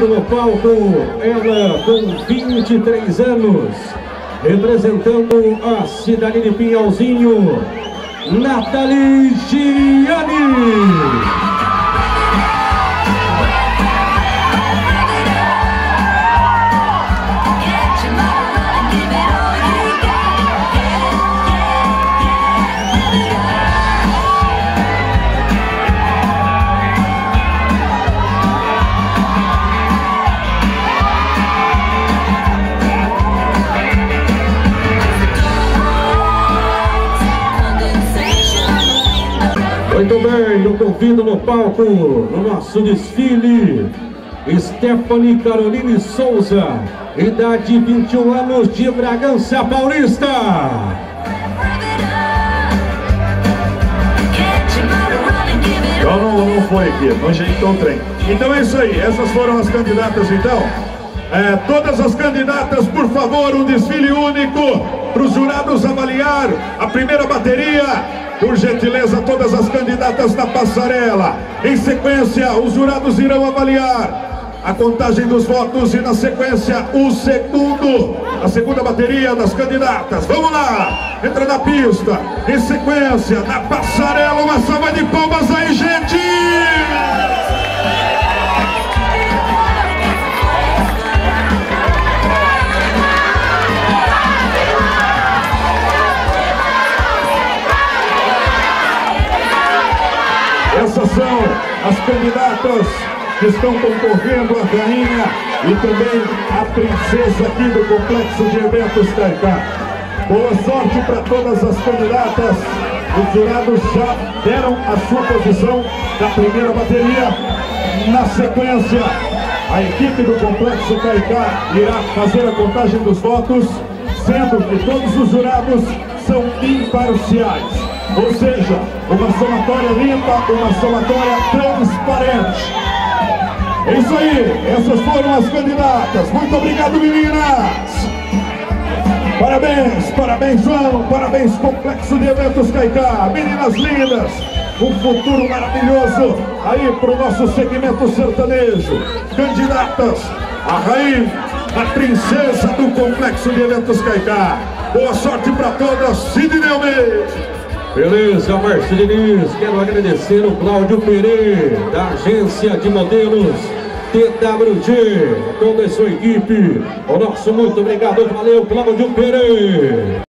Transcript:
No palco, ela com 23 anos, representando a cidade de Pinhalzinho, Nathalie Gianni. Muito bem, eu convido no palco, no nosso desfile, Stephanie Caroline Souza, idade 21 anos de Bragança Paulista. Não, não, não foi aqui, não ajeitou o trem. Então é isso aí, essas foram as candidatas então. É, todas as candidatas, por favor, um desfile único para os jurados avaliar a primeira bateria por gentileza, todas as candidatas na passarela. Em sequência, os jurados irão avaliar a contagem dos votos e na sequência o segundo, a segunda bateria das candidatas. Vamos lá, entra na pista. Em sequência, na passarela, uma salva de palmas aí, gente! São as candidatas que estão concorrendo a rainha e também a princesa aqui do Complexo de Eventos Caicá. Boa sorte para todas as candidatas. Os jurados já deram a sua posição da primeira bateria. Na sequência, a equipe do Complexo Caicá irá fazer a contagem dos votos, sendo que todos os jurados são imparciais. Ou seja, uma somatória limpa, uma somatória transparente. É isso aí, essas foram as candidatas. Muito obrigado, meninas! Parabéns, parabéns, João, parabéns, Complexo de Eventos Caicá. Meninas lindas, um futuro maravilhoso aí para o nosso segmento sertanejo. Candidatas, a rainha, a princesa do Complexo de Eventos Caicá. Boa sorte para todas, Sidney Almeida. Beleza, Marcelinhos, quero agradecer o Cláudio Pereira, da agência de modelos TWG, toda a sua equipe. O nosso muito obrigado, valeu, Cláudio Pereira.